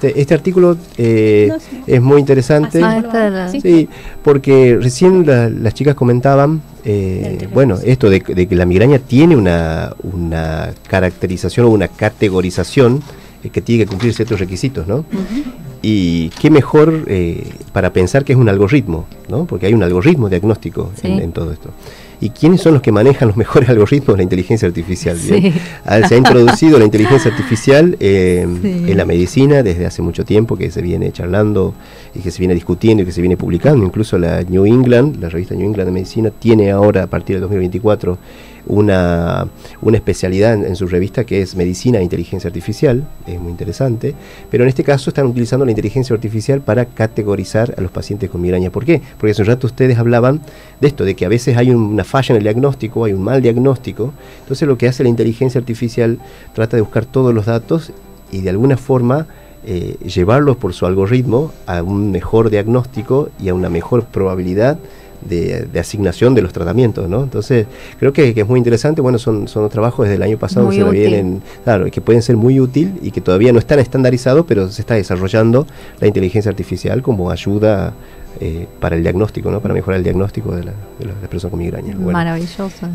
este, este artículo eh, es muy interesante. Ah, sí, porque recién las chicas comentaban, eh, bueno, esto de, que la migraña tiene una, una caracterización o una categorización eh, que tiene que cumplir ciertos requisitos, ¿no? Y qué mejor para pensar que es un algoritmo, ¿no? Porque hay un algoritmo diagnóstico en todo esto. ¿Y quiénes son los que manejan los mejores algoritmos de la inteligencia artificial? Ah, se ha introducido la inteligencia artificial eh, en la medicina desde hace mucho tiempo, que se viene charlando y que se viene discutiendo y que se viene publicando. Incluso la New England, la revista New England de Medicina, tiene ahora, a partir del 2024, una, una especialidad en, su revista que es Medicina e Inteligencia Artificial, es muy interesante, pero en este caso están utilizando la inteligencia artificial para categorizar a los pacientes con migraña. ¿Por qué? Porque hace un rato ustedes hablaban de esto, de que a veces hay una falla en el diagnóstico, hay un mal diagnóstico, entonces lo que hace la inteligencia artificial trata de buscar todos los datos y de alguna forma eh, llevarlos por su algoritmo a un mejor diagnóstico y a una mejor probabilidad de, asignación de los tratamientos, ¿no? Entonces, creo que, es muy interesante, bueno, son, son trabajos desde el año pasado que se vienen, claro, que pueden ser muy útil y que todavía no están estandarizados, pero se está desarrollando la inteligencia artificial como ayuda eh, para el diagnóstico, ¿no? Para mejorar el diagnóstico de, la, de las personas con migraña. Maravilloso.